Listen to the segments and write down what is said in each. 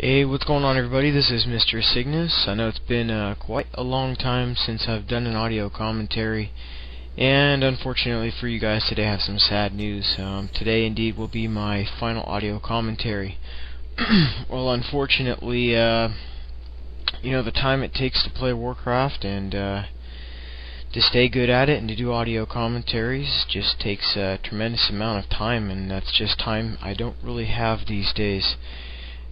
Hey, what's going on everybody? This is Mr. Cygnus. I know it's been uh, quite a long time since I've done an audio commentary, and unfortunately for you guys today I have some sad news. Um, today indeed will be my final audio commentary. well, unfortunately, uh, you know, the time it takes to play Warcraft and uh, to stay good at it and to do audio commentaries just takes a tremendous amount of time, and that's just time I don't really have these days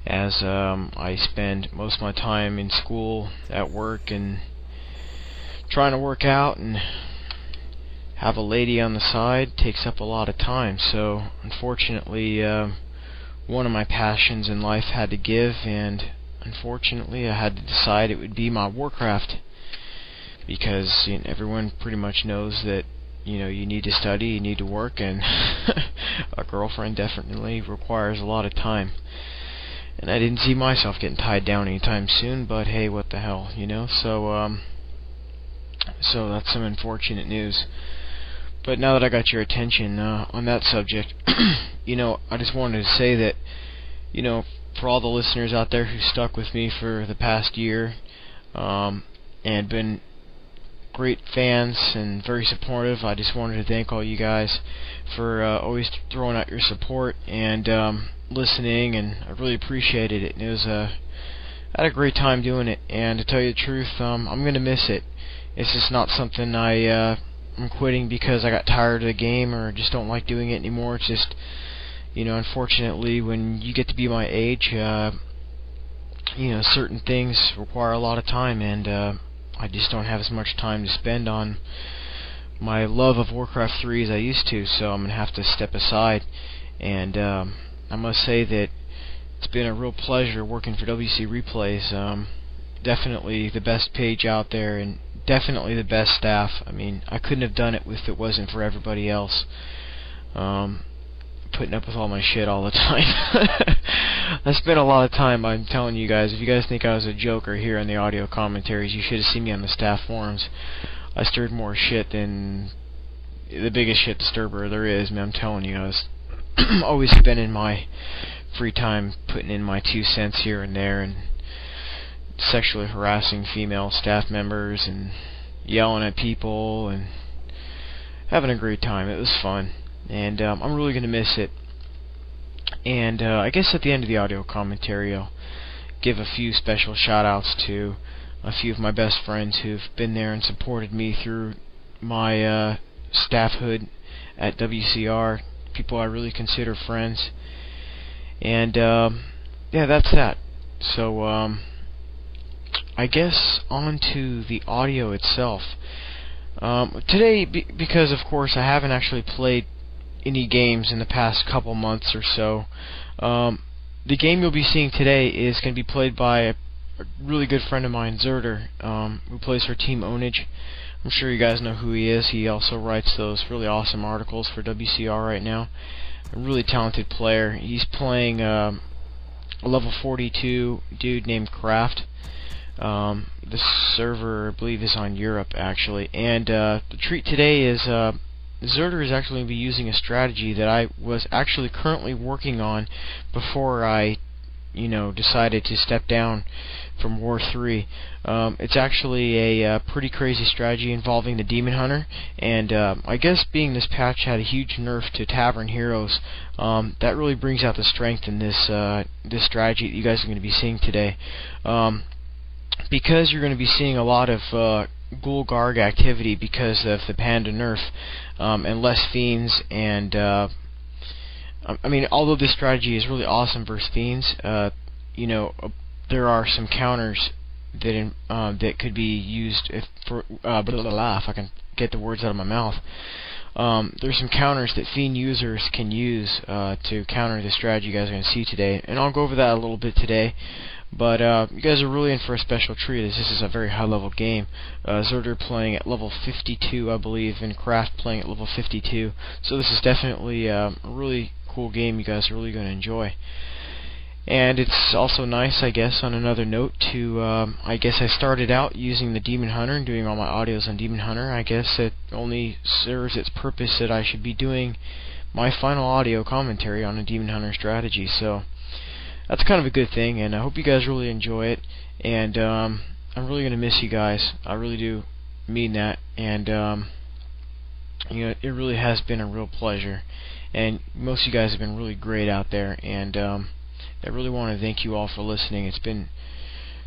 as um, I spend most of my time in school, at work, and trying to work out and have a lady on the side takes up a lot of time. So, unfortunately, uh, one of my passions in life had to give, and unfortunately, I had to decide it would be my Warcraft because you know, everyone pretty much knows that you know you need to study, you need to work, and a girlfriend definitely requires a lot of time and I didn't see myself getting tied down anytime soon, but hey, what the hell, you know? So, um, so that's some unfortunate news. But now that I got your attention uh, on that subject, you know, I just wanted to say that, you know, for all the listeners out there who stuck with me for the past year, um, and been great fans and very supportive. I just wanted to thank all you guys for uh, always throwing out your support and um, listening, and I really appreciated it. it was uh, I had a great time doing it, and to tell you the truth, um, I'm gonna miss it. It's just not something I uh, I'm quitting because I got tired of the game or just don't like doing it anymore. It's just you know, unfortunately, when you get to be my age, uh, you know, certain things require a lot of time, and uh, I just don't have as much time to spend on my love of Warcraft 3 as I used to. So I'm gonna have to step aside and um, I must say that it's been a real pleasure working for WC Replays. Um, definitely the best page out there, and definitely the best staff. I mean, I couldn't have done it if it wasn't for everybody else. Um, putting up with all my shit all the time. I spent a lot of time. I'm telling you guys. If you guys think I was a joker here in the audio commentaries, you should have seen me on the staff forums. I stirred more shit than the biggest shit disturber there is. Man, I'm telling you guys. always spending my free time putting in my two cents here and there and sexually harassing female staff members and yelling at people and having a great time. It was fun, and um, I'm really gonna miss it. And uh, I guess at the end of the audio commentary, I'll give a few special shout-outs to a few of my best friends who've been there and supported me through my uh, staffhood at WCR people I really consider friends. And um, yeah, that's that. So um, I guess on to the audio itself. Um, today, be because of course I haven't actually played any games in the past couple months or so, um, the game you'll be seeing today is going to be played by a, really good friend of mine, Zerter, um, who plays for Team Ownage. I'm sure you guys know who he is. He also writes those really awesome articles for WCR right now. A really talented player. He's playing uh, a level 42 dude named Kraft. Um, the server, I believe, is on Europe actually. And uh, the treat today is uh, Zerter is actually going to be using a strategy that I was actually currently working on before I you know decided to step down from War 3. Um, it's actually a uh, pretty crazy strategy involving the Demon Hunter, and uh, I guess being this patch had a huge nerf to Tavern Heroes, um, that really brings out the strength in this uh, this strategy that you guys are going to be seeing today. Um, because you're going to be seeing a lot of uh, Ghoul Garg activity because of the Panda nerf, um, and less Fiends and uh, I mean, although this strategy is really awesome versus fiends, uh, you know, uh, there are some counters that in, uh, that could be used if for uh, blah, blah, blah, if I can get the words out of my mouth. Um, there's some counters that fiend users can use uh, to counter the strategy you guys are going to see today, and I'll go over that a little bit today. But uh, you guys are really in for a special treat as this is a very high level game. Uh, Zerter playing at level 52, I believe, and Kraft playing at level 52. So this is definitely uh, a really cool game you guys are really going to enjoy. And it's also nice, I guess, on another note, to, um, I guess I started out using the Demon Hunter and doing all my audios on Demon Hunter. I guess it only serves its purpose that I should be doing my final audio commentary on a Demon Hunter strategy. So, that's kind of a good thing, and I hope you guys really enjoy it. And um, I'm really gonna miss you guys. I really do mean that, and um, you know, it really has been a real pleasure. And most of you guys have been really great out there, and um, I really want to thank you all for listening. It's been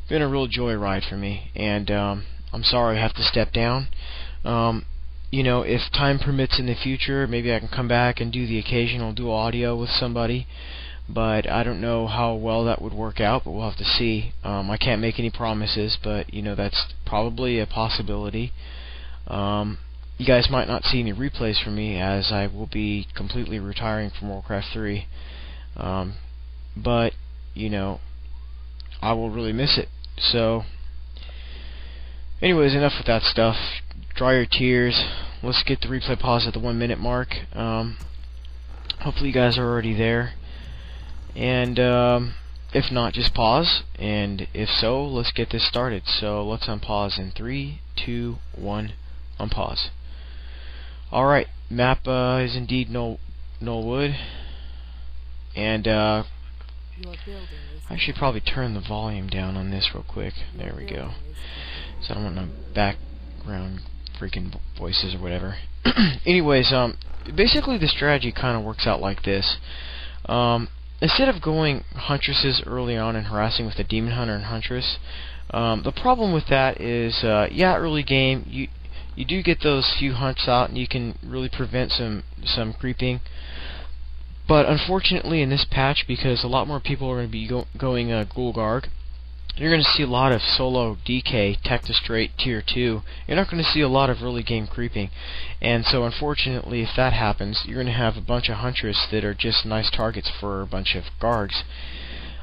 been a real joyride for me, and um, I'm sorry I have to step down. Um, you know, if time permits in the future, maybe I can come back and do the occasional dual audio with somebody. But I don't know how well that would work out, but we'll have to see. Um, I can't make any promises, but you know that's probably a possibility. Um, you guys might not see any replays from me as I will be completely retiring from Warcraft 3. Um, but, you know, I will really miss it. So, anyways, enough with that stuff. Dry your tears. Let's get the replay pause at the one minute mark. Um, hopefully you guys are already there. And, um, if not, just pause. And if so, let's get this started. So let's unpause in three, two, one, unpause. Alright, map uh, is indeed no no wood And uh, I should probably turn the volume down on this real quick. There we go. So I don't want no background freaking voices or whatever. Anyways, um, basically the strategy kind of works out like this. Um, instead of going Huntresses early on and harassing with the Demon Hunter and Huntress, um, the problem with that is, uh, yeah, early game, you you do get those few hunts out and you can really prevent some some creeping. But unfortunately in this patch, because a lot more people are going to be go going uh, Ghoul-Garg, you're going to see a lot of solo DK, Tech to Straight, Tier 2. You're not going to see a lot of early game creeping. And so unfortunately if that happens, you're going to have a bunch of Huntress that are just nice targets for a bunch of Gargs.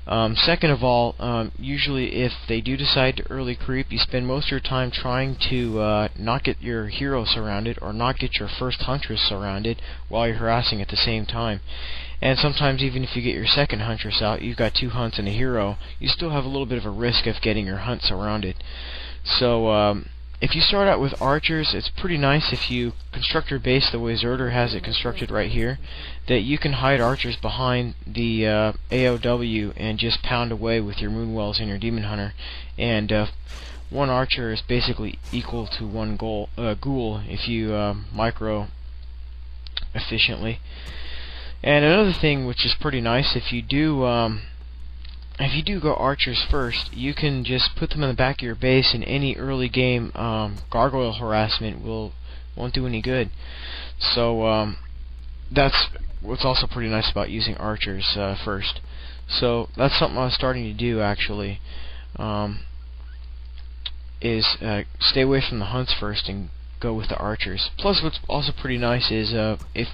Um, second of all, um, usually if they do decide to early creep, you spend most of your time trying to uh, not get your hero surrounded or not get your first huntress surrounded while you're harassing at the same time. And sometimes even if you get your second huntress out, you've got two hunts and a hero, you still have a little bit of a risk of getting your hunt surrounded. So um, if you start out with archers, it's pretty nice if you construct your base the way Zerter has it constructed right here, that you can hide archers behind the uh, AOW and just pound away with your Moonwells and your Demon Hunter. And uh, one archer is basically equal to one goal, uh, ghoul if you uh, micro efficiently. And another thing which is pretty nice, if you do um, if you do go archers first, you can just put them in the back of your base, and any early game um, gargoyle harassment will won't do any good. So um, that's what's also pretty nice about using archers uh, first. So that's something I was starting to do actually. Um, is uh, stay away from the hunts first and go with the archers. Plus, what's also pretty nice is uh, if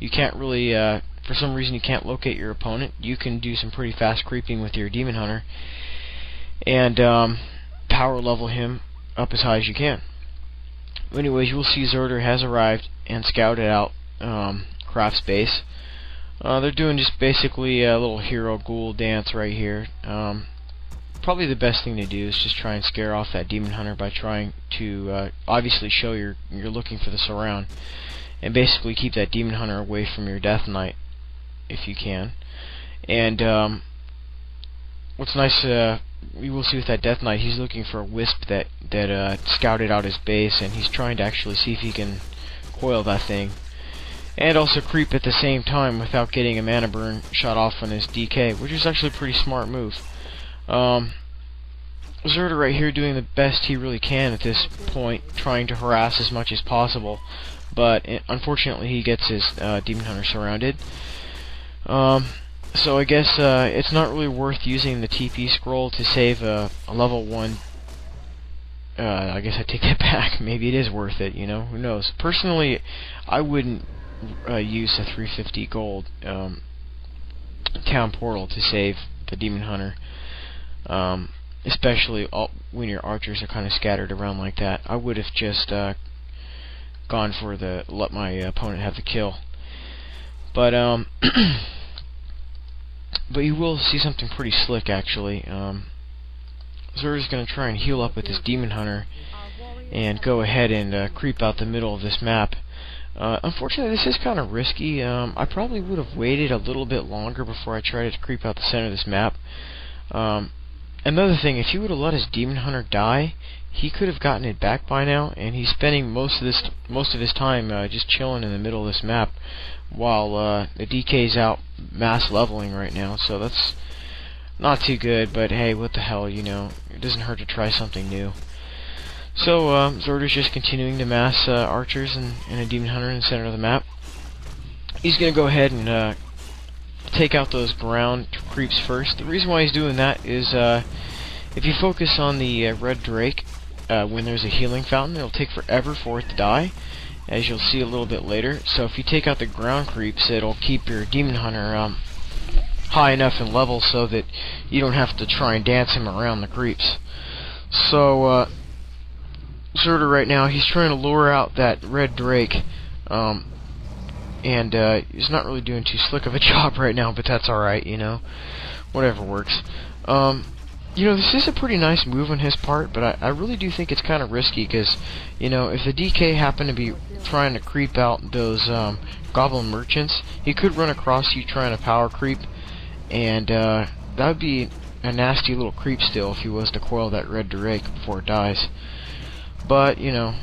you can't really uh, for some reason you can't locate your opponent, you can do some pretty fast creeping with your Demon Hunter and um, power level him up as high as you can. Anyways, you will see Zerter has arrived and scouted out um, Craft's base. Uh, they're doing just basically a little hero ghoul dance right here. Um, probably the best thing to do is just try and scare off that demon hunter by trying to uh, obviously show you're you're looking for the surround and basically keep that demon hunter away from your death knight if you can. And um, what's nice, uh, we will see with that Death Knight, he's looking for a wisp that that uh, scouted out his base, and he's trying to actually see if he can coil that thing. And also creep at the same time without getting a mana burn shot off on his DK, which is actually a pretty smart move. Um, right here doing the best he really can at this point, trying to harass as much as possible. But eh, unfortunately he gets his uh, Demon Hunter surrounded. Um, so I guess uh, it's not really worth using the TP scroll to save a, a level 1 uh, I guess I take that back. Maybe it is worth it, you know? Who knows? Personally, I wouldn't uh, use a 350 gold um, town portal to save the Demon Hunter. Um, especially all, when your archers are kind of scattered around like that. I would have just uh, gone for the let my opponent have the kill. But um, but you will see something pretty slick actually. Um, Zer's gonna try and heal up with his Demon Hunter and go ahead and uh, creep out the middle of this map. Uh, unfortunately, this is kind of risky. Um, I probably would have waited a little bit longer before I tried to creep out the center of this map. Um, another thing, if he would have let his Demon Hunter die, he could have gotten it back by now, and he's spending most of this most of his time uh, just chilling in the middle of this map while uh, the DK's out mass leveling right now. So that's not too good, but hey, what the hell, you know, it doesn't hurt to try something new. So, uh, Zerter's just continuing to mass uh, archers and, and, a demon hunter in the center of the map. He's going to go ahead and uh, take out those ground creeps first. The reason why he's doing that is uh, if you focus on the uh, red drake uh, when there's a healing fountain, it'll take forever for it to die, as you'll see a little bit later. So if you take out the ground creeps, it'll keep your demon hunter um, high enough in level so that you don't have to try and dance him around the creeps. So, uh, Zerter right now, he's trying to lure out that red drake, um, and uh, he's not really doing too slick of a job right now, but that's alright, you know, whatever works. Um, you know, this is a pretty nice move on his part, but I, I really do think it's kind of risky, because, you know, if the DK happened to be trying to creep out those um, goblin merchants, he could run across you trying to power creep, and uh, that would be a nasty little creep still if he was to coil that red drake before it dies. But, you know,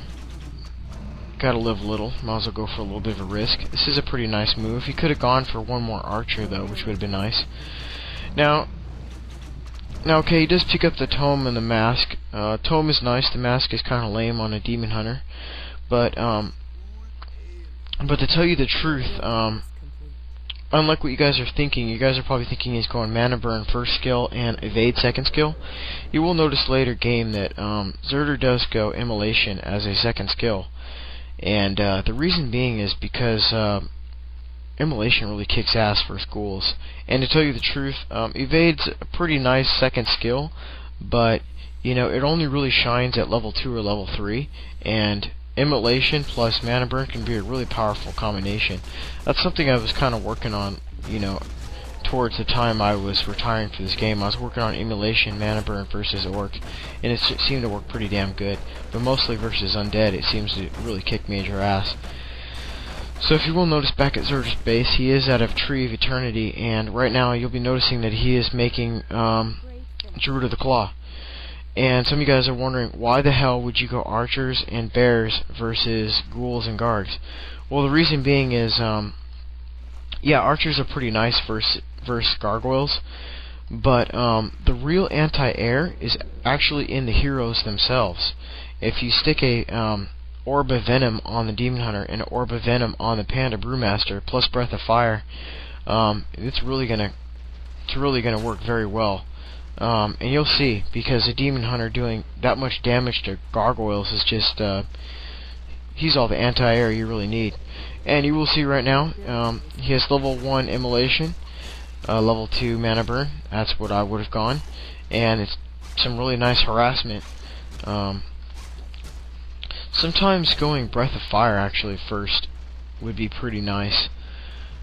gotta live a little. Might as well go for a little bit of a risk. This is a pretty nice move. He could have gone for one more archer, though, which would have been nice. Now, now, okay, he does pick up the tome and the mask. Uh, tome is nice. The mask is kind of lame on a demon hunter. But, um, but to tell you the truth, um, unlike what you guys are thinking, you guys are probably thinking he's going mana burn first skill and evade second skill. You will notice later game that um, does go immolation as a second skill, and uh, the reason being is because uh, immolation really kicks ass for schools. And to tell you the truth, um, evade's a pretty nice second skill, but you know it only really shines at level two or level three, and Immolation plus Mana Burn can be a really powerful combination. That's something I was kind of working on, you know, towards the time I was retiring for this game. I was working on Immolation, Mana Burn versus Orc, and it seemed to work pretty damn good. But mostly versus Undead, it seems to really kick major ass. So if you will notice back at Zerter's base, he is out of Tree of Eternity, and right now you'll be noticing that he is making um, Druid of the Claw. And some of you guys are wondering, why the hell would you go archers and bears versus ghouls and guards? Well, the reason being is, um, yeah, archers are pretty nice versus, versus gargoyles, but um, the real anti-air is actually in the heroes themselves. If you stick a um, orb of venom on the demon hunter and an orb of venom on the panda brewmaster plus breath of fire, um, it's really gonna it's really gonna work very well. Um, and you'll see, because a Demon Hunter doing that much damage to gargoyles is just, uh, he's all the anti-air you really need. And you will see right now, um, he has level 1 Immolation, uh, level 2 Mana Burn, that's what I would have gone, and it's some really nice harassment. Um, sometimes going Breath of Fire actually first would be pretty nice.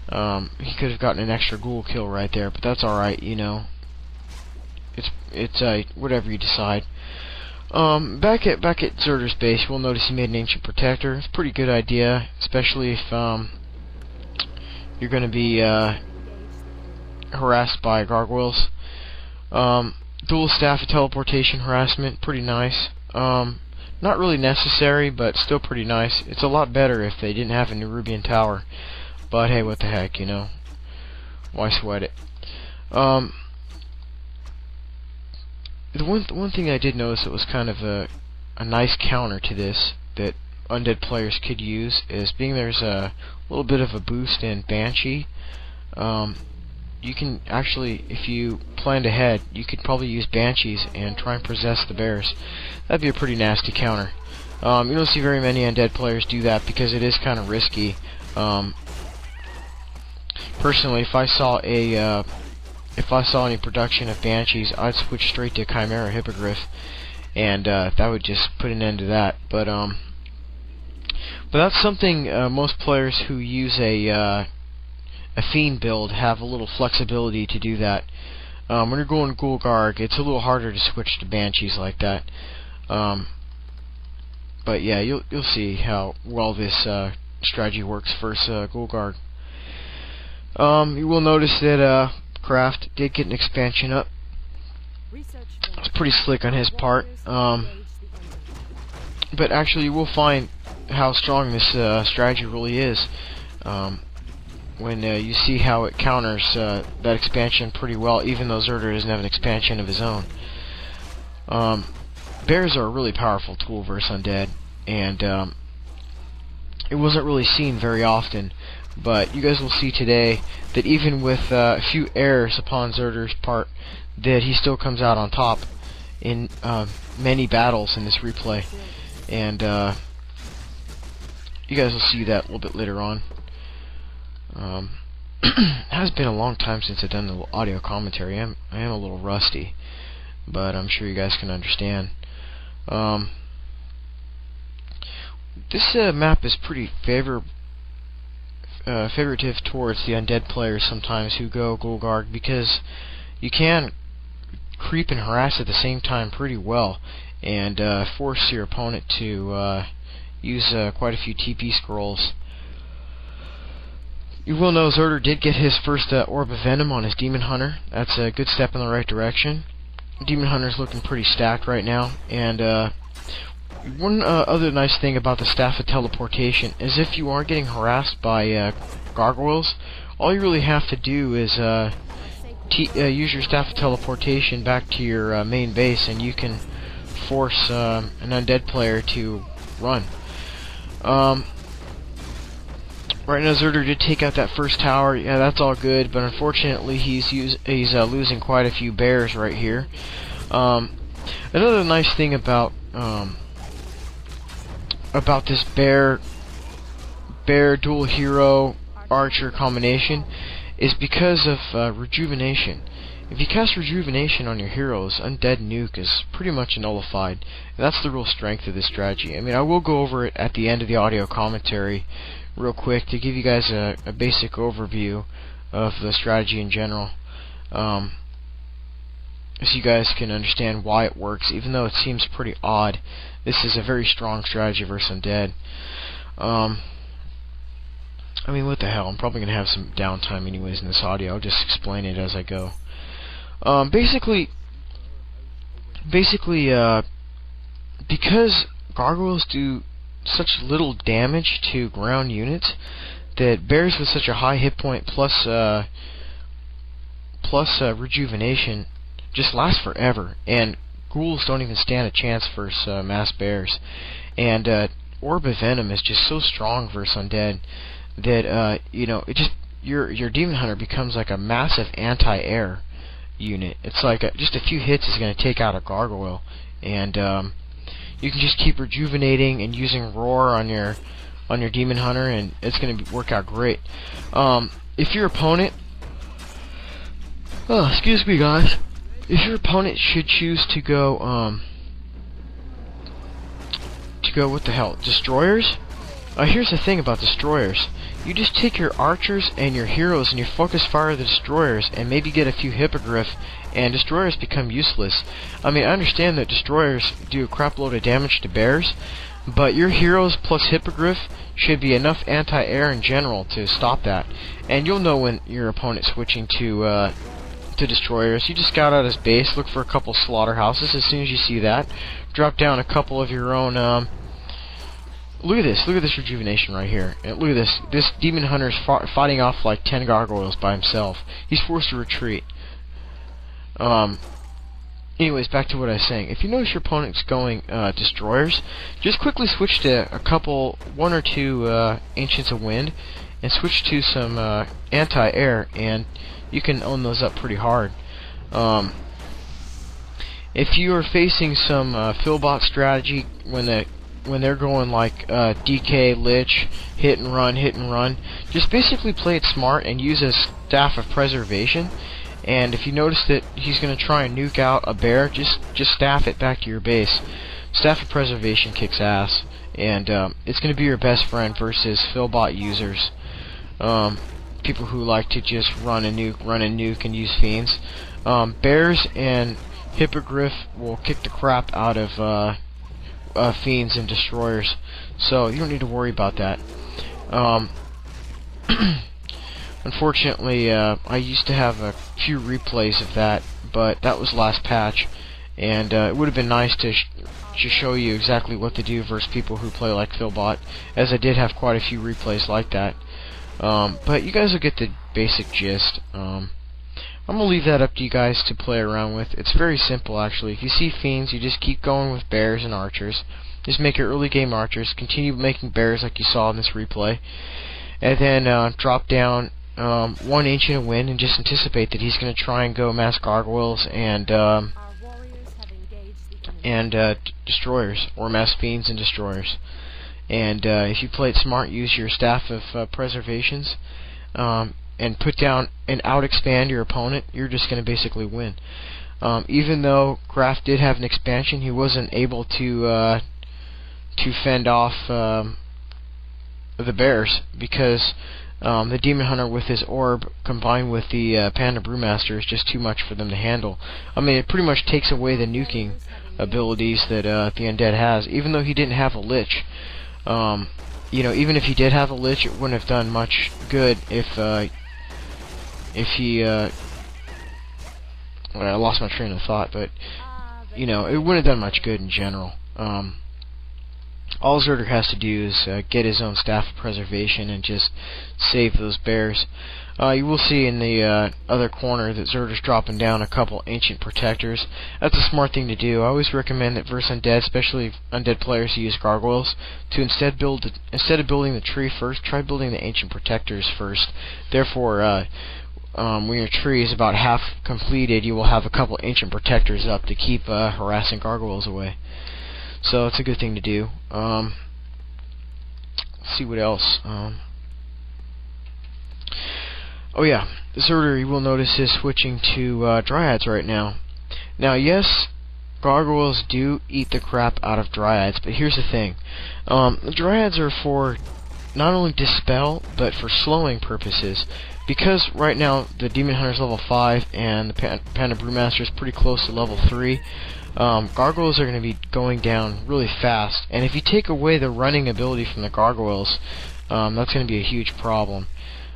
Um, he could have gotten an extra ghoul kill right there, but that's alright, you know it's it's uh, whatever you decide. Um, back at back at Zerter's base, we'll notice he made an ancient protector. It's a pretty good idea, especially if um, you're going to be uh, harassed by gargoyles. Um, dual staff of teleportation harassment, pretty nice. Um, not really necessary, but still pretty nice. It's a lot better if they didn't have a Nerubian tower. But hey, what the heck, you know? Why sweat it? Um, the one th one thing I did notice that was kind of a a nice counter to this that undead players could use is being there's a little bit of a boost in Banshee. Um, you can actually, if you planned ahead, you could probably use Banshees and try and possess the bears. That'd be a pretty nasty counter. Um, you don't see very many undead players do that because it is kind of risky. Um, personally, if I saw a uh, if I saw any production of Banshees, I'd switch straight to Chimera Hippogriff, and uh, that would just put an end to that. But um, but that's something uh, most players who use a uh, a Fiend build have a little flexibility to do that. Um, when you're going Ghoul-Garg, it's a little harder to switch to Banshees like that. Um, but yeah, you'll you'll see how well this uh, strategy works versus uh, Ghoul-Garg. Um, you will notice that uh, Craft did get an expansion up. It's pretty slick on his part. Um, but actually, you will find how strong this uh, strategy really is um, when uh, you see how it counters uh, that expansion pretty well, even though Zerter doesn't have an expansion of his own. Um, bears are a really powerful tool versus undead, and um, it wasn't really seen very often. But you guys will see today that even with uh, a few errors upon Zerter's part, that he still comes out on top in uh, many battles in this replay. And uh, you guys will see that a little bit later on. Um, it has been a long time since I've done the audio commentary. I am, I am a little rusty, but I'm sure you guys can understand. Um, this uh, map is pretty favor uh, favoritive towards the undead players sometimes who go Ghoul-Garg because you can creep and harass at the same time pretty well and uh, force your opponent to uh, use uh, quite a few TP scrolls. You will know Zerter did get his first uh, Orb of Venom on his Demon Hunter. That's a good step in the right direction. Demon Hunter's looking pretty stacked right now, and uh, one uh, other nice thing about the Staff of Teleportation is if you are getting harassed by uh, gargoyles, all you really have to do is uh, uh, use your Staff of Teleportation back to your main base, and you can force um, an undead player to run. Um, right now, Zerter did take out that first tower. Yeah, that's all good, but unfortunately, he's use, he's uh, losing quite a few bears right here. Um, another nice thing about um, about this bear bear dual hero archer combination is because of uh, rejuvenation. If you cast Rejuvenation on your heroes, Undead Nuke is pretty much nullified. That's the real strength of this strategy. I mean, I will go over it at the end of the audio commentary real quick to give you guys a, a basic overview of the strategy in general. Um, so you guys can understand why it works, even though it seems pretty odd. This is a very strong strategy versus Undead. Um, I mean, what the hell? I'm probably going to have some downtime anyways in this audio. I'll just explain it as I go. Um, basically, basically, uh, because gargoyles do such little damage to ground units, that bears with such a high hit point plus uh, plus uh, rejuvenation just last forever, and ghouls don't even stand a chance versus uh, mass bears. And uh, Orb of Venom is just so strong versus undead that uh, you know it just your your demon hunter becomes like a massive anti-air unit. It's like a, just a few hits is going to take out a gargoyle, and um, you can just keep rejuvenating and using roar on your on your demon hunter, and it's going to work out great. Um, if your opponent, oh, excuse me, guys, if your opponent should choose to go, um, to go what the hell, destroyers. Uh, here's the thing about destroyers. You just take your archers and your heroes and you focus fire the destroyers and maybe get a few hippogriff and destroyers become useless. I mean, I understand that destroyers do a crap load of damage to bears, but your heroes plus hippogriff should be enough anti-air in general to stop that. And you'll know when your opponent's switching to uh, to destroyers. You just scout out his base, look for a couple slaughterhouses. As soon as you see that, drop down a couple of your own um, Look at this. Look at this rejuvenation right here. Look at this. This demon hunter is fighting off like 10 gargoyles by himself. He's forced to retreat. Um, anyways, back to what I was saying. If you notice your opponent's going uh, destroyers, just quickly switch to a couple, one or two uh, Ancients of Wind, and switch to some uh, anti-air, and you can own those up pretty hard. Um, if you are facing some uh, Philbot strategy when the when they're going like uh, DK, Lich, hit and run, hit and run. Just basically play it smart and use a staff of preservation. And if you notice that he's going to try and nuke out a bear, just just staff it back to your base. Staff of preservation kicks ass, and um, it's going to be your best friend versus Philbot users. Um, people who like to just run and nuke, run and nuke, and use fiends. Um, bears and Hippogriff will kick the crap out of uh, uh, fiends and destroyers, so you don't need to worry about that. Um, unfortunately, uh, I used to have a few replays of that, but that was last patch, and uh, it would have been nice to sh to show you exactly what to do versus people who play like Philbot, as I did have quite a few replays like that. Um, but you guys will get the basic gist. Um, I'm going to leave that up to you guys to play around with. It's very simple, actually. If you see fiends, you just keep going with bears and archers. Just make your early game archers. Continue making bears like you saw in this replay. And then uh, drop down um, one ancient in wind and just anticipate that he's going to try and go mass gargoyles and um, and uh, destroyers or mass fiends and destroyers. And uh, if you play it smart, use your staff of uh, preservations um, and put down and out expand your opponent. You're just going to basically win. Um, even though Kraft did have an expansion, he wasn't able to uh, to fend off um, the bears because um, the Demon Hunter with his orb combined with the uh, Panda Brewmaster is just too much for them to handle. I mean, it pretty much takes away the nuking abilities that uh, the Undead has, even though he didn't have a Lich. Um, you know, even if he did have a Lich, it wouldn't have done much good if, uh, if he, uh, well, I lost my train of thought, but, you know, it wouldn't have done much good in general. Um, all Zerter has to do is uh, get his own staff of preservation and just save those bears. Uh, you will see in the uh, other corner that Zerter's dropping down a couple ancient protectors. That's a smart thing to do. I always recommend that versus undead, especially undead players use gargoyles, to instead build instead of building the tree first, try building the ancient protectors first. Therefore, uh, um, when your tree is about half completed, you will have a couple ancient protectors up to keep uh, harassing gargoyles away. So it's a good thing to do. Um, see what else. Um, oh yeah, the Zerter you will notice is switching to uh, Dryads right now. Now yes, gargoyles do eat the crap out of Dryads, but here's the thing. Um, Dryads are for not only dispel, but for slowing purposes. Because right now the Demon Hunter is level 5 and the Pan Panda Brewmaster is pretty close to level 3, um, gargoyles are going to be going down really fast. And if you take away the running ability from the gargoyles, um, that's going to be a huge problem.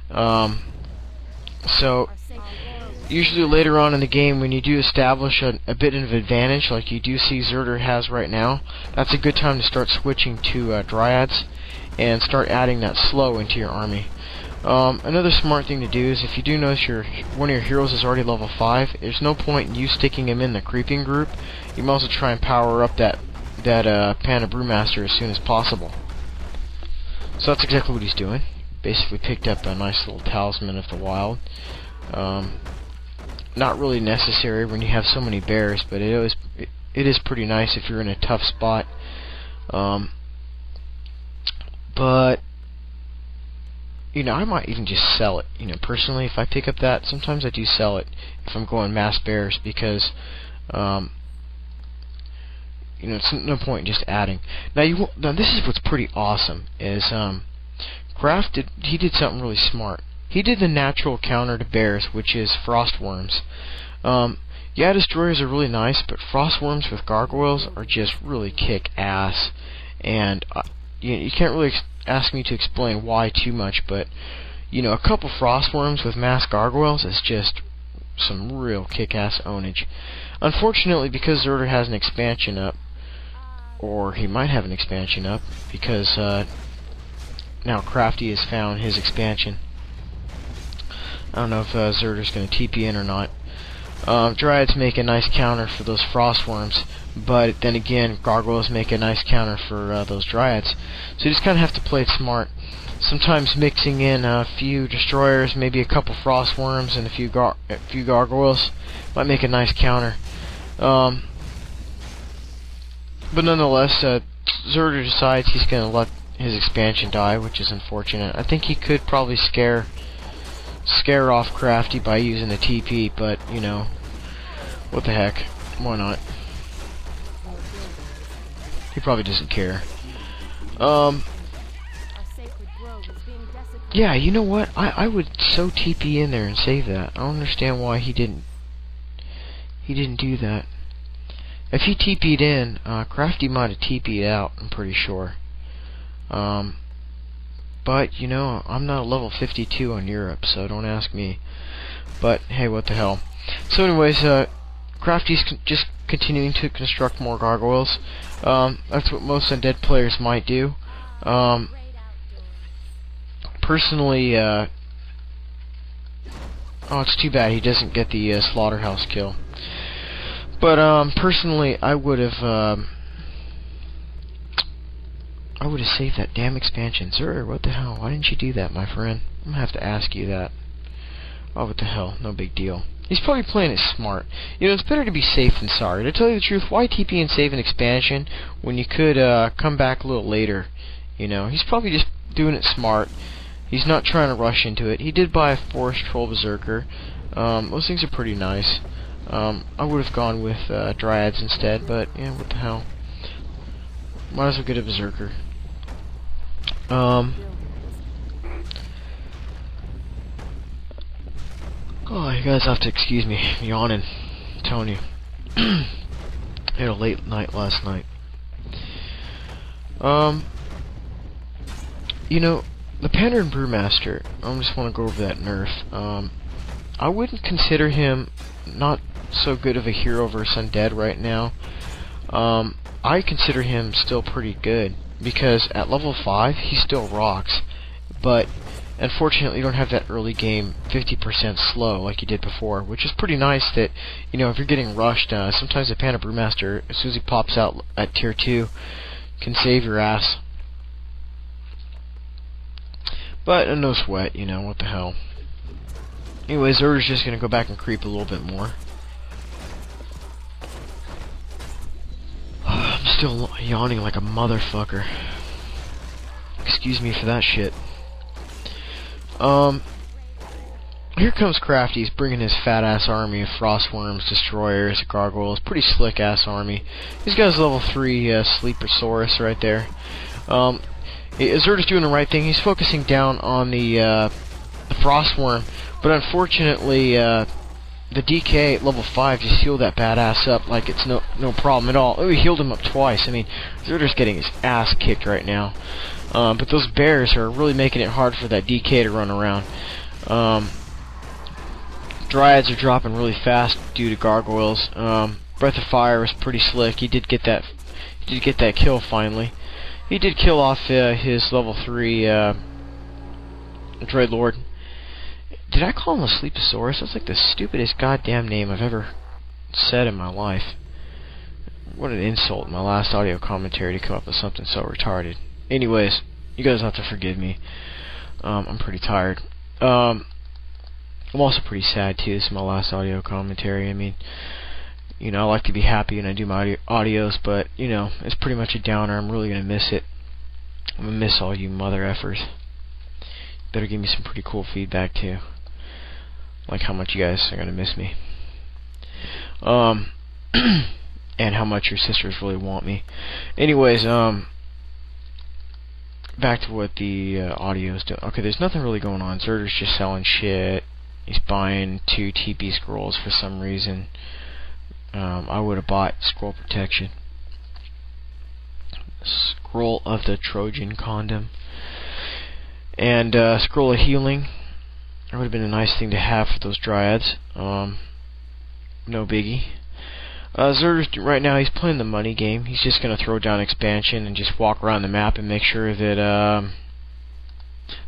Um, so, usually later on in the game, when you do establish a, a, bit of advantage, like you do see Zerter has right now, that's a good time to start switching to uh, Dryads and start adding that slow into your army. Um, another smart thing to do is if you do notice your one of your heroes is already level 5, there's no point in you sticking him in the creeping group. You might also try and power up that that uh, Panda Brewmaster as soon as possible. So that's exactly what he's doing. Basically picked up a nice little Talisman of the Wild. Um, not really necessary when you have so many bears, but it is, it is pretty nice if you're in a tough spot. Um, but you know, I might even just sell it. You know, personally, if I pick up that, sometimes I do sell it if I'm going mass bears because, um, you know, it's no point in just adding. Now, you now this is what's pretty awesome is um, Kraft did he did something really smart. He did the natural counter to bears, which is frostworms. Um, yeah, destroyers are really nice, but frostworms with gargoyles are just really kick ass, and uh, you, you can't really ask me to explain why too much, but you know, a couple frostworms with mass gargoyles is just some real kick-ass ownage. Unfortunately, because Zerter has an expansion up, or he might have an expansion up, because uh, now Crafty has found his expansion. I don't know if uh, Zerter's going to TP in or not. Uh, Dryads make a nice counter for those frostworms, but then again, gargoyles make a nice counter for uh, those dryads. So you just kind of have to play it smart. Sometimes mixing in a few destroyers, maybe a couple frost worms, and a few gar a few gargoyles might make a nice counter. Um, but nonetheless, uh, decides he's going to let his expansion die, which is unfortunate. I think he could probably scare scare off Crafty by using a TP, but you know, what the heck? Why not? He probably doesn't care. Um. Yeah, you know what? I I would so TP in there and save that. I don't understand why he didn't. He didn't do that. If he TP'd in, uh, Crafty might have TP'd out. I'm pretty sure. Um. But, you know, I'm not a level 52 on Europe, so don't ask me. But, hey, what the hell. So anyways, uh, Crafty's con just continuing to construct more gargoyles. Um, that's what most undead players might do. Um, personally, uh, oh, it's too bad he doesn't get the uh, slaughterhouse kill. But um, personally, I would have. Um, I would have saved that damn expansion. Sir, what the hell? Why didn't you do that, my friend? I'm gonna have to ask you that. Oh, what the hell? No big deal. He's probably playing it smart. You know, it's better to be safe than sorry. To tell you the truth, why TP and save an expansion when you could uh, come back a little later? You know, he's probably just doing it smart. He's not trying to rush into it. He did buy a Forest Troll Berserker. Um, those things are pretty nice. Um, I would have gone with uh, Dryads instead, but, yeah, what the hell. Might as well get a Berserker. Um, Oh, you guys have to excuse me. Yawning. I'm telling you. I had a late night last night. Um, you know, the Pandaren Brewmaster, I just want to go over that nerf. Um, I wouldn't consider him not so good of a hero versus undead right now. Um, I consider him still pretty good because at level 5 he still rocks, but Unfortunately, you don't have that early game 50% slow like you did before, which is pretty nice that, you know, if you're getting rushed, uh, sometimes the Panda Brewmaster, as soon as he pops out at tier 2, can save your ass. But, uh, no sweat, you know, what the hell. Anyways, Zerter's just gonna go back and creep a little bit more. Still yawning like a motherfucker. Excuse me for that shit. Um, here comes Crafty. He's bringing his fat ass army of frostworms, destroyers, gargoyles. Pretty slick ass army. He's got his level three uh, Sleepersaurus right there. Um, Azurda's doing the right thing. He's focusing down on the uh, the frostworm, but unfortunately, uh, the DK at level five just healed that badass up like it's no no problem at all. Oh, he healed him up twice. I mean, Azurda's getting his ass kicked right now. Um, but those bears are really making it hard for that DK to run around. Um, Dryads are dropping really fast due to gargoyles. Um, Breath of Fire was pretty slick. He did get that. He did get that kill finally. He did kill off uh, his level three uh, Dreadlord. Did I call him a Sleeposaurus? That's like the stupidest goddamn name I've ever said in my life. What an insult in my last audio commentary to come up with something so retarded. Anyways, you guys have to forgive me. Um, I'm pretty tired. Um, I'm also pretty sad too. This is my last audio commentary. I mean, you know, I like to be happy when I do my audios, but you know, it's pretty much a downer. I'm really gonna miss it. I'm gonna miss all you mother effers. Better give me some pretty cool feedback too, like how much you guys are gonna miss me. Um, and how much your sisters really want me. Anyways, um, back to what the uh, audio is doing. Okay, there's nothing really going on. Zerter's just selling shit. He's buying two TP scrolls for some reason. Um, I would have bought scroll protection. Scroll of the Trojan condom. And uh, scroll of healing. That would have been a nice thing to have for those dryads. Um, no biggie. Uh, right now he's playing the money game. He's just gonna throw down expansion and just walk around the map and make sure that um,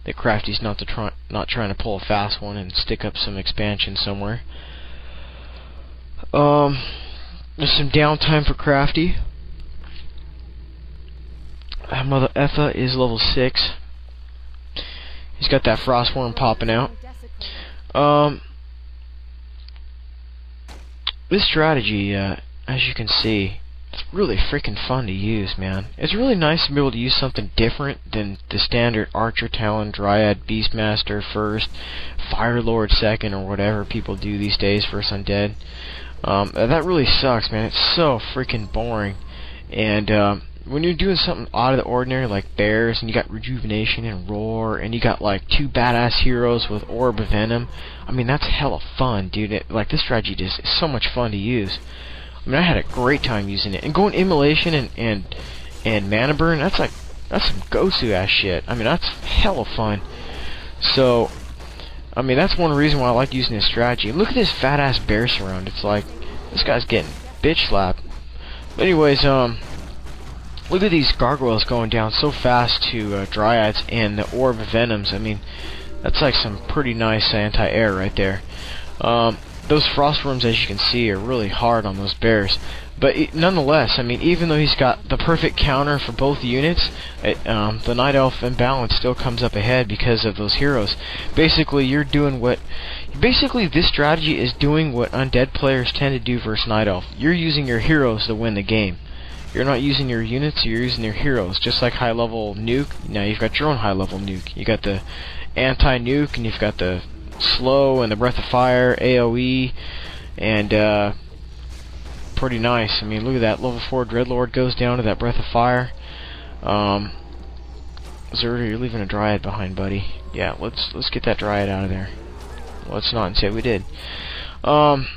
that Crafty's not the try not trying to pull a fast one and stick up some expansion somewhere. Um, there's some downtime for Crafty. Uh, Mother Effa is level six. He's got that frostworm popping out. Um, this strategy, uh, as you can see, it's really freaking fun to use, man. It's really nice to be able to use something different than the standard Archer, Talon, Dryad, Beastmaster first, Fire Lord second, or whatever people do these days for Undead. Um, that really sucks, man. It's so freaking boring. And, um, when you're doing something out of the ordinary like bears and you got rejuvenation and roar and you got like two badass heroes with orb of venom i mean that's hella fun dude it, like this strategy just is so much fun to use i mean i had a great time using it and going immolation and and and mana burn that's like That's some Gosu ass shit. I mean, that's hella fun. So, I mean, that's one reason why I like using this strategy. Look at this fat ass bear surround. It's like, this guy's getting bitch slapped. But anyways, um, look at these gargoyles going down so fast to uh, dryads and the orb venoms. I mean, that's like some pretty nice anti-air right there. Um, those frostworms, as you can see, are really hard on those bears. But nonetheless, I mean, even though he's got the perfect counter for both units, it, um, the Night Elf imbalance still comes up ahead because of those heroes. Basically, you're doing what... Basically, this strategy is doing what undead players tend to do versus Night Elf. You're using your heroes to win the game. You're not using your units, you're using your heroes. Just like high-level nuke, now you've got your own high-level nuke. You got the anti-nuke, and you've got the slow and the breath of fire, AoE, and uh, pretty nice. I mean, look at that. Level 4 Dreadlord goes down to that Breath of Fire. Um, you're leaving a Dryad behind, buddy. Yeah, let's let's get that Dryad out of there. Let's not say we did. Um,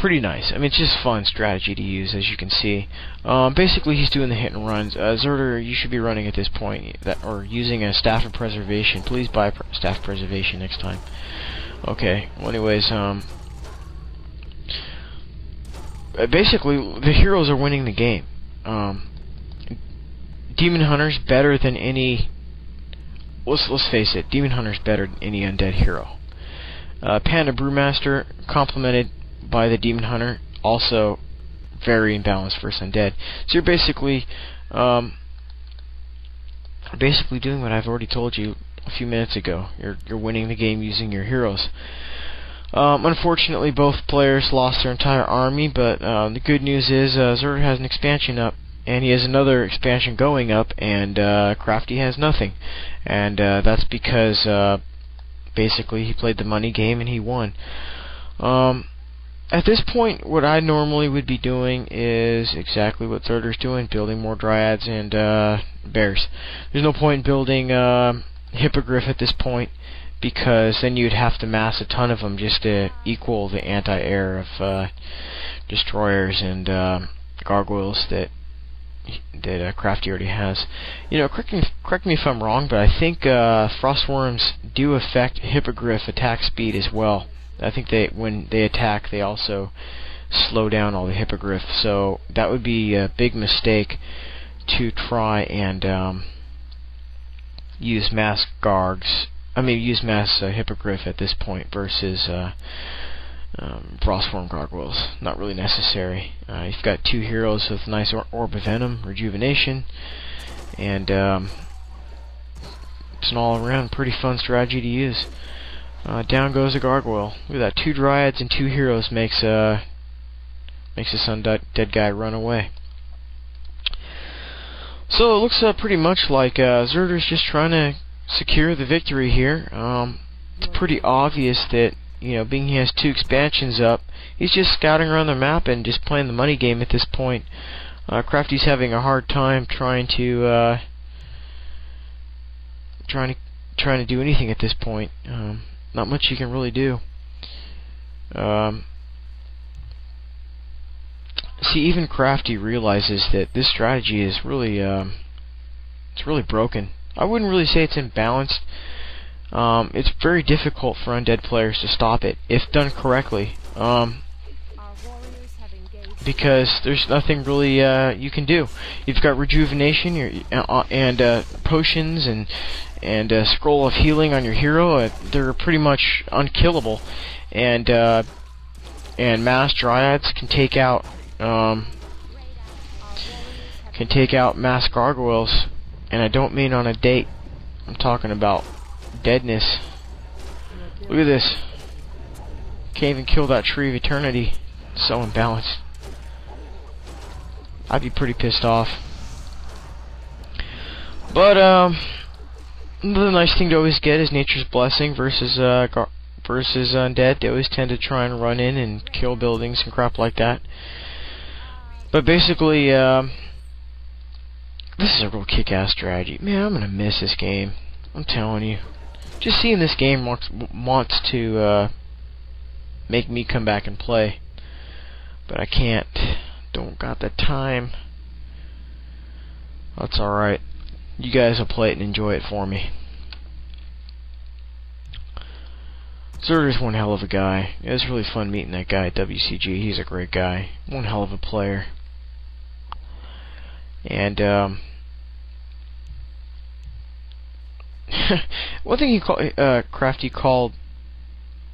pretty nice. I mean, it's just fun strategy to use, as you can see. Um, basically, he's doing the hit and runs. Uh, Zerter, you should be running at this point, that or using a Staff of Preservation. Please buy Staff Preservation next time. Okay. Well, anyways, um, uh, basically the heroes are winning the game. Um, Demon Hunter's better than any. Let's let's face it, Demon Hunter's better than any undead hero. Uh, Panda Brewmaster, complemented by the Demon Hunter, also very imbalanced versus undead. So you're basically, um, basically doing what I've already told you a few minutes ago. You're you're winning the game using your heroes. Um, unfortunately, both players lost their entire army, but uh, the good news is uh, Zerg has an expansion up, and he has another expansion going up, and uh, Crafty has nothing. And uh, that's because uh, basically he played the money game and he won. Um, at this point, what I normally would be doing is exactly what Zerter's doing, building more Dryads and uh, Bears. There's no point in building uh, Hippogriff at this point because then you'd have to mass a ton of them just to equal the anti-air of uh, destroyers and uh, gargoyles that that uh, Crafty already has. You know, correct me, correct me if I'm wrong, but I think uh, frostworms do affect hippogriff attack speed as well. I think they when they attack, they also slow down all the hippogriff. So that would be a big mistake to try and um, use mass gargs I mean, use mass uh, hippogriff at this point versus uh, um, frostworm gargoyles. Not really necessary. Uh, you've got two heroes with nice or orb of venom, rejuvenation, and um, it's an all-around pretty fun strategy to use. Uh, down goes a gargoyle. Look at that, two dryads and two heroes makes uh makes this undead guy run away. So it looks uh, pretty much like uh, Zerter's just trying to secure the victory here. Um, it's pretty obvious that you know, being he has two expansions up, he's just scouting around the map and just playing the money game at this point. Uh, Crafty's having a hard time trying to uh, trying to trying to do anything at this point. Um, not much you can really do. Um, see, even Crafty realizes that this strategy is really um, it's really broken. I wouldn't really say it's imbalanced. Um, it's very difficult for undead players to stop it if done correctly. Um, because there's nothing really uh, you can do. You've got rejuvenation uh, and uh, potions and and a scroll of healing on your hero. Uh, they're pretty much unkillable, and uh, and mass dryads can take out um, can take out mass gargoyles and I don't mean on a date. I'm talking about deadness. Look at this. Can't even kill that tree of eternity. so imbalanced. I'd be pretty pissed off. But, um, the nice thing to always get is Nature's Blessing versus, uh, versus Undead. They always tend to try and run in and kill buildings and crap like that. But basically, um, this is a real kick-ass strategy. Man, I'm gonna miss this game. I'm telling you. Just seeing this game wants, wants to uh, make me come back and play. But I can't. Don't got the time. That's alright. You guys will play it and enjoy it for me. Zerter's one hell of a guy. It was really fun meeting that guy at WCG. He's a great guy. One hell of a player. And, um... one thing he called, uh, Crafty called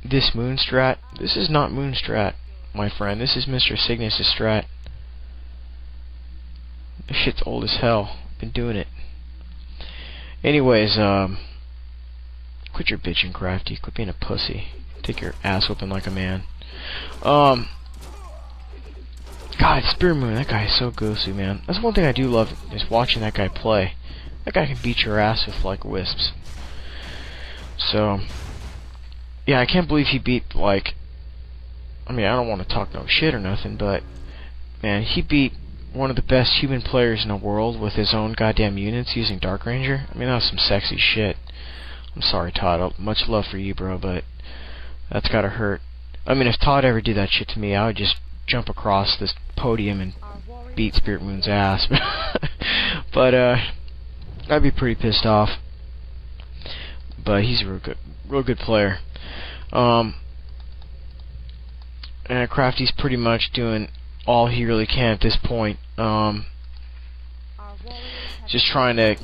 this Moonstrat. This is not Moonstrat, my friend. This is Mr. Cygnus' strat. This shit's old as hell. Been doing it. Anyways, um... Quit your bitching, Crafty. Quit being a pussy. Take your ass whooping like a man. Um... God, Spirit Moon, that guy is so ghostly, man. That's one thing I do love, is watching that guy play. That guy can beat your ass with, like, wisps. So... Yeah, I can't believe he beat, like... I mean, I don't want to talk no shit or nothing, but... Man, he beat one of the best human players in the world with his own goddamn units using Dark Ranger. I mean, that was some sexy shit. I'm sorry, ToD. Much love for you, bro, but that's gotta hurt. I mean, if ToD ever did that shit to me, I would just jump across this podium and beat Spirit Moon's ass. but uh, I'd be pretty pissed off. But he's a real good, real good player. Um, and Crafty's pretty much doing all he really can at this point. Um, just trying to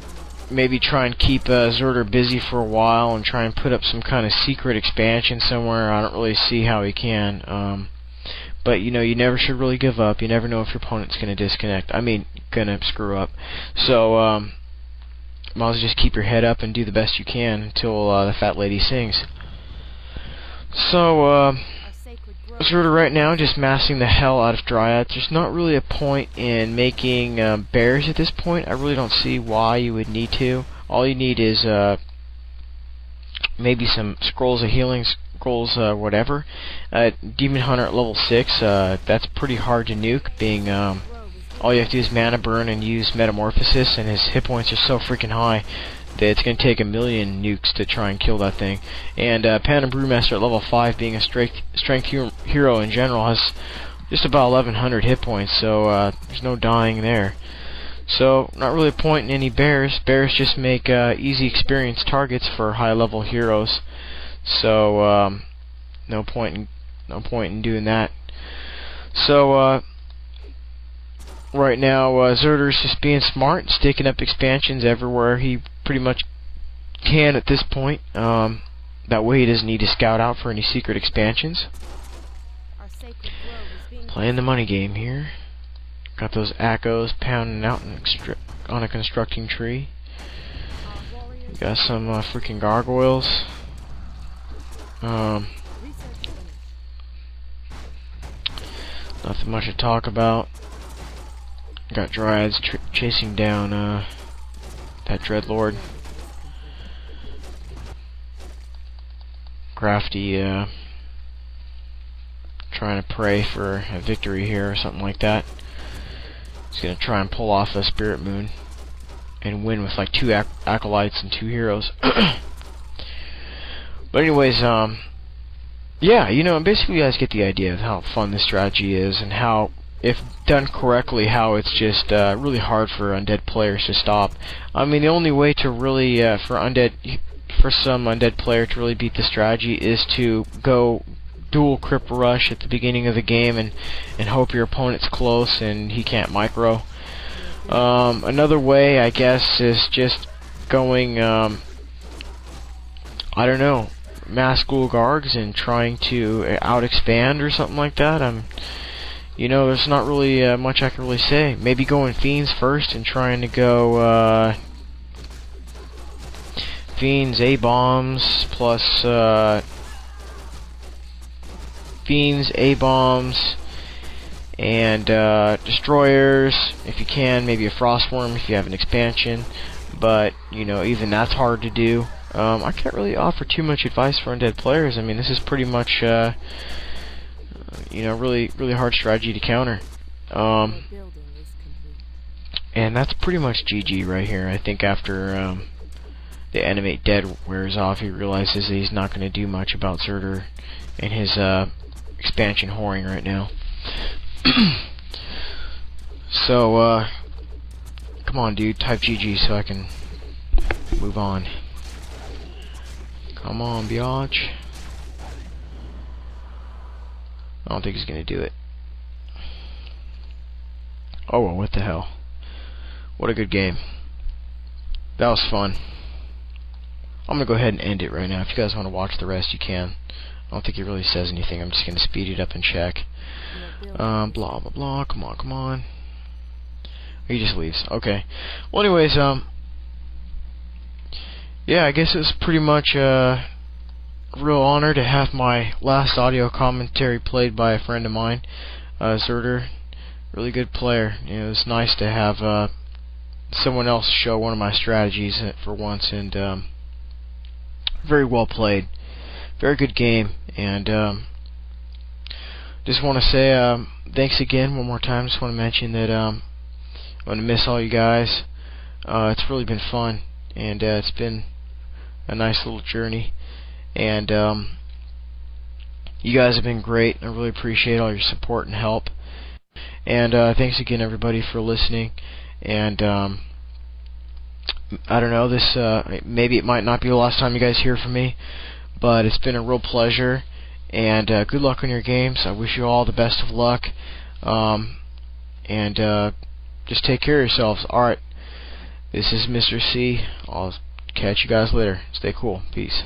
maybe try and keep uh, Zerter busy for a while and try and put up some kind of secret expansion somewhere. I don't really see how he can. Um, but you know, you never should really give up. You never know if your opponent's going to disconnect. I mean, going to screw up. So, um, might as well just keep your head up and do the best you can until uh, the fat lady sings. So, uh, of right now just massing the hell out of Dryads. There's not really a point in making uh, bears at this point. I really don't see why you would need to. All you need is uh, maybe some scrolls of healing, scrolls, uh, whatever. Uh, Demon Hunter at level 6, uh, that's pretty hard to nuke, being um, all you have to do is mana burn and use Metamorphosis, and his hit points are so freaking high it's going to take a million nukes to try and kill that thing. And uh, Panda Brewmaster at level 5, being a strength, strength hero in general, has just about 1100 hit points, so uh, there's no dying there. So, not really a point in any bears. Bears just make uh, easy experience targets for high-level heroes. So, um, no point in no point in doing that. So, uh, right now, uh, Zerter's just being smart, sticking up expansions everywhere he pretty much can at this point. Um, that way he doesn't need to scout out for any secret expansions. Playing the money game here. Got those Akos pounding out on a constructing tree. Got some uh, freaking gargoyles. Um, nothing much to talk about. Got Dryads chasing down uh, that Dreadlord. Crafty uh, trying to pray for a victory here or something like that. He's gonna try and pull off a Spirit Moon and win with like two ac acolytes and two heroes. but anyways, um, yeah, you know, basically you guys get the idea of how fun this strategy is and how if done correctly, how it's just uh, really hard for undead players to stop. I mean, the only way to really uh, for undead for some undead player to really beat the strategy is to go dual crypt rush at the beginning of the game and and hope your opponent's close and he can't micro. Um, another way, I guess, is just going. Um, I don't know, mass ghoul gargs and trying to out expand or something like that. I'm you know, there's not really uh, much I can really say. Maybe going Fiends first and trying to go uh, Fiends, A-bombs, plus uh, Fiends, A-bombs, and uh, Destroyers, if you can, maybe a Frostworm if you have an expansion, but, you know, even that's hard to do. Um, I can't really offer too much advice for undead players. I mean, this is pretty much uh, you know, really, really hard strategy to counter. Um, and that's pretty much GG right here. I think after um, the animate dead wears off, he realizes that he's not going to do much about Zerter and his uh, expansion whoring right now. so, uh, come on, dude. Type GG so I can move on. Come on, biatch. I don't think he's gonna do it. Oh well, what the hell. What a good game. That was fun. I'm gonna go ahead and end it right now. If you guys want to watch the rest, you can. I don't think it really says anything. I'm just gonna speed it up and check. Um, blah blah blah. Come on, come on. He just leaves. Okay. Well, anyways, um, yeah, I guess it's pretty much uh, real honor to have my last audio commentary played by a friend of mine, uh, Zerter. Really good player. You know, it's nice to have uh, someone else show one of my strategies for once, and um, very well played. Very good game, and um, just want to say um, thanks again one more time. Just want to mention that um, I'm going to miss all you guys. Uh, it's really been fun, and uh, it's been a nice little journey. And um, you guys have been great. I really appreciate all your support and help. And uh, thanks again, everybody, for listening. And um, I don't know, this uh, maybe it might not be the last time you guys hear from me, but it's been a real pleasure. And uh, good luck on your games. I wish you all the best of luck. Um, and uh, just take care of yourselves. Alright. This is Mr. C. I'll catch you guys later. Stay cool. Peace.